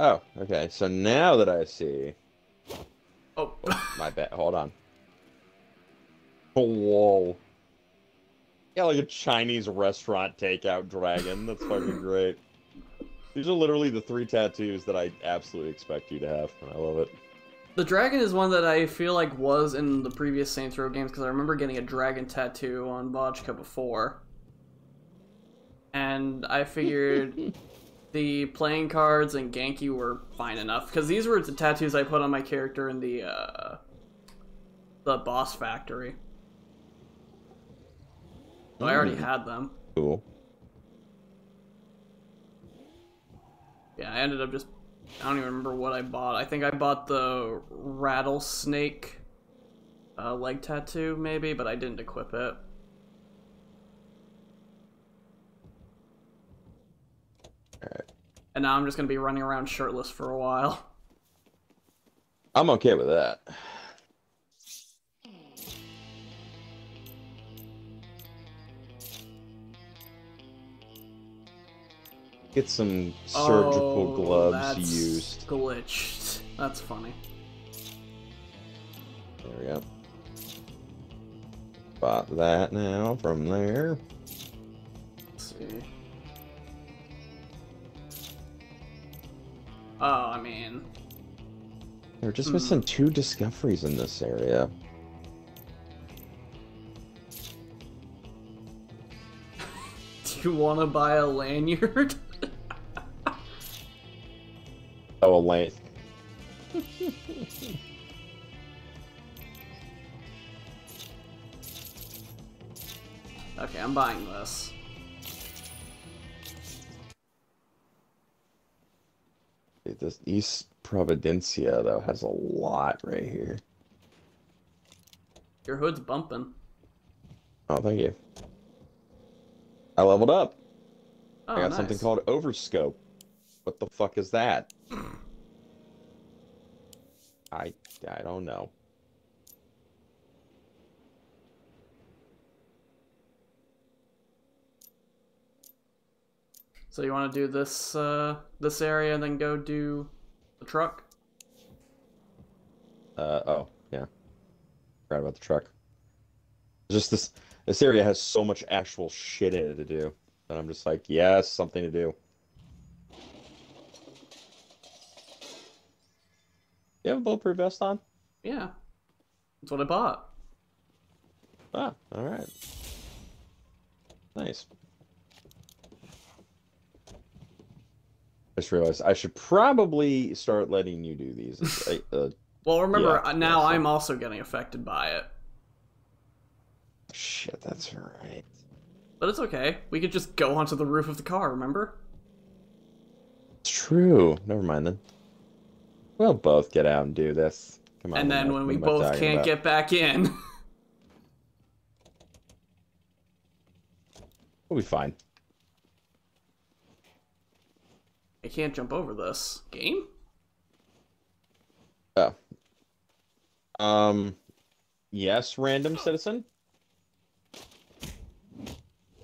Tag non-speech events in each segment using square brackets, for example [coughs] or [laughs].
Oh, okay. So now that I see. Oh. oh my [laughs] bad. Hold on. Whoa. Yeah, like a Chinese restaurant takeout dragon. That's fucking [laughs] great. These are literally the three tattoos that I absolutely expect you to have, and I love it. The dragon is one that I feel like was in the previous Saints Row games because I remember getting a dragon tattoo on Vodka before. And I figured [laughs] the playing cards and Genki were fine enough because these were the tattoos I put on my character in the uh, the boss factory. So I already Mm. had them. Cool. Yeah, I ended up just I don't even remember what I bought. I think I bought the rattlesnake uh, leg tattoo maybe, but I didn't equip it. And now I'm just gonna be running around shirtless for a while. I'm okay with that. Get some surgical Oh, gloves that's used. Glitched. That's funny. There we go. Spot that now from there. Let's see. Mean, We're just Hmm. missing two discoveries in this area. [laughs] do you want to buy a lanyard? [laughs] Oh, a lane. okay, I'm buying this. This East Providencia though has a lot right here. Your hood's bumping. Oh, thank you. I leveled up. Oh, I got nice. something called Overscope. What the fuck is that? [clears throat] I I don't know. So you want to do this uh, this area and then go do the truck? Uh oh, yeah. Forgot about the truck. Just this this area has so much actual shit in it to do. And I'm just like, yes, something to do. You have a bulletproof vest on? Yeah, that's what I bought. Ah, alright. Nice. Just realized I should probably start letting you do these. Uh, Well, remember Yeah, uh, now I'm also getting affected by it, shit, that's right. but it's okay. We could just go onto the roof of the car. Remember? It's true. Never mind then. We'll both get out and do this. Come on. and then when we what am I both can't about? get back in, [laughs] We'll be fine. I can't jump over this game. Oh. Um. Yes, random citizen.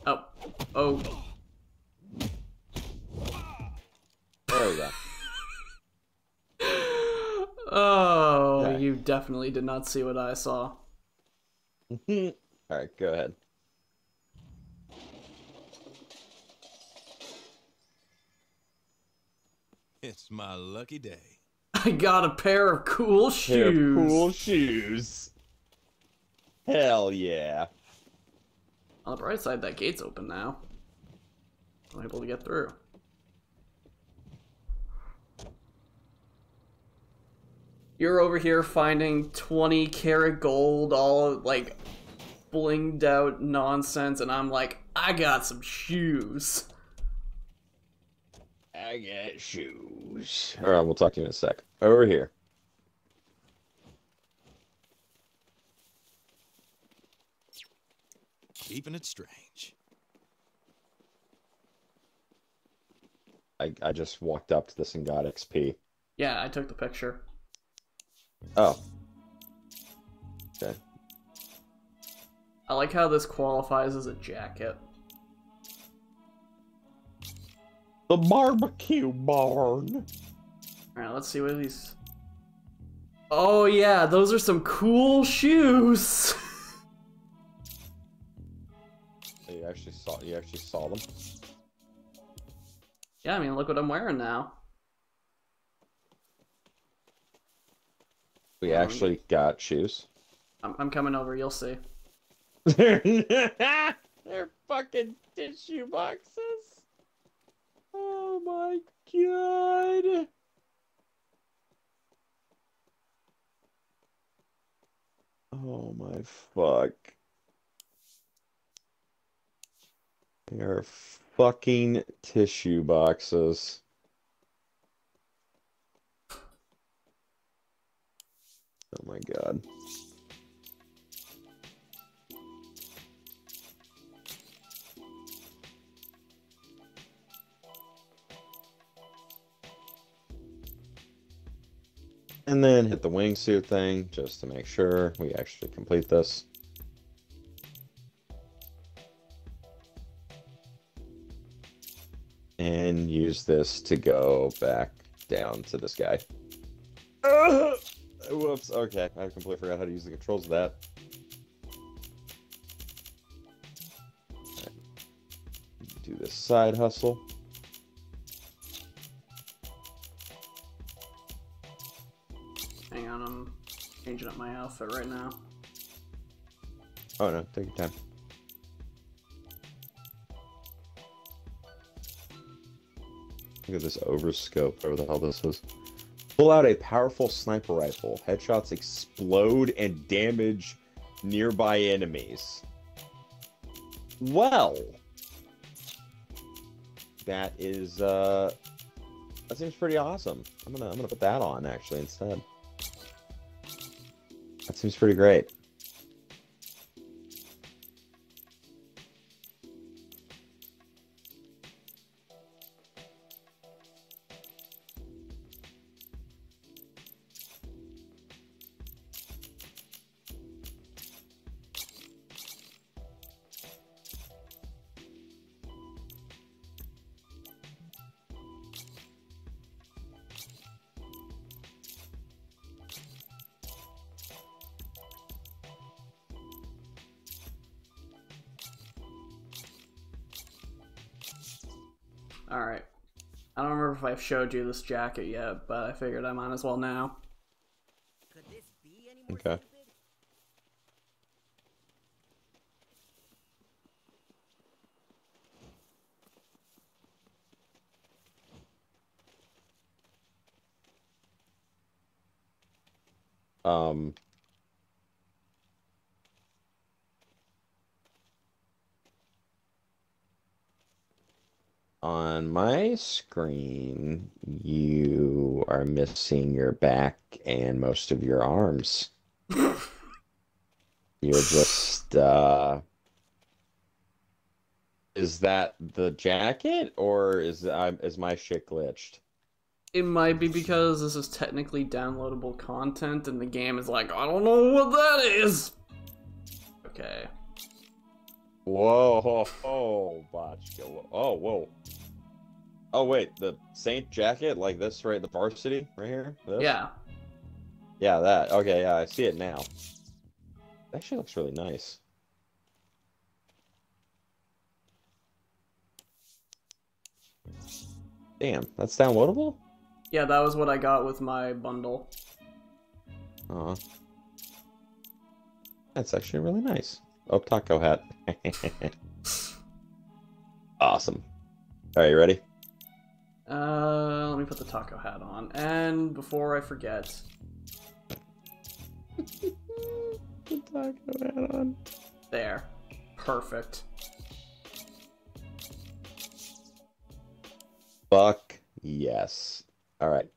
Oh, oh, There we go. [laughs] oh! Okay. You definitely did not see what I saw. [laughs] All right, go ahead. It's my lucky day. I got a pair of cool Pair of cool shoes. Hell yeah. On the bright side, that gate's open now. I'm able to get through. You're over here finding 20 karat gold, all like blinged out nonsense, and I'm like, I got some shoes. I got shoes. All right, we'll talk to you in a sec. Over here. Keeping it strange. I, I just walked up to this and got XP. Yeah, I took the picture. Oh. Okay. I like how this qualifies as a jacket. The barbecue barn. Alright, let's see what these. Oh, yeah, those are some cool shoes! [laughs] You actually saw you actually saw them. yeah, I mean, look what I'm wearing now. We Um, actually got shoes. I'm, I'm coming over, you'll see. [laughs] They're fucking tissue boxes. My god. Oh my fuck. They are fucking tissue boxes. Oh my god. And then hit the wingsuit thing just to make sure we actually complete this. And use this to go back down to this guy. Ugh! [coughs] Whoops, okay. I completely forgot how to use the controls of that. Alright. Do this side hustle. Hang on, I'm changing up my outfit right now. Oh no, take your time. Look at this overscope, whatever the hell this is. Pull out a powerful sniper rifle. Headshots explode and damage nearby enemies. Well, that is uh, that seems pretty awesome. I'm gonna I'm gonna put that on actually instead. That seems pretty great. Alright. I don't remember if I've showed you this jacket yet, but I figured I might as well now. Could this be any more Okay. stupid? Um, on my screen, you are missing your back and most of your arms. [laughs] You're just, uh, is that the jacket or is uh, is my shit glitched? It might be because this is technically downloadable content and the game is like, I don't know what that is! Okay. Whoa, ho, ho, Botchka. Oh, whoa. Oh, wait, the Saint jacket, like this, right? The varsity, right here? This? Yeah. Yeah, that. Okay, yeah, I see it now. It actually looks really nice. Damn, that's downloadable? Yeah, that was what I got with my bundle. Aw. That's actually really nice. Oh, taco hat. [laughs] awesome. Are you ready? Uh, let me put the taco hat on. And before I forget, [laughs] The taco hat on. there. Perfect. Fuck yes. All right.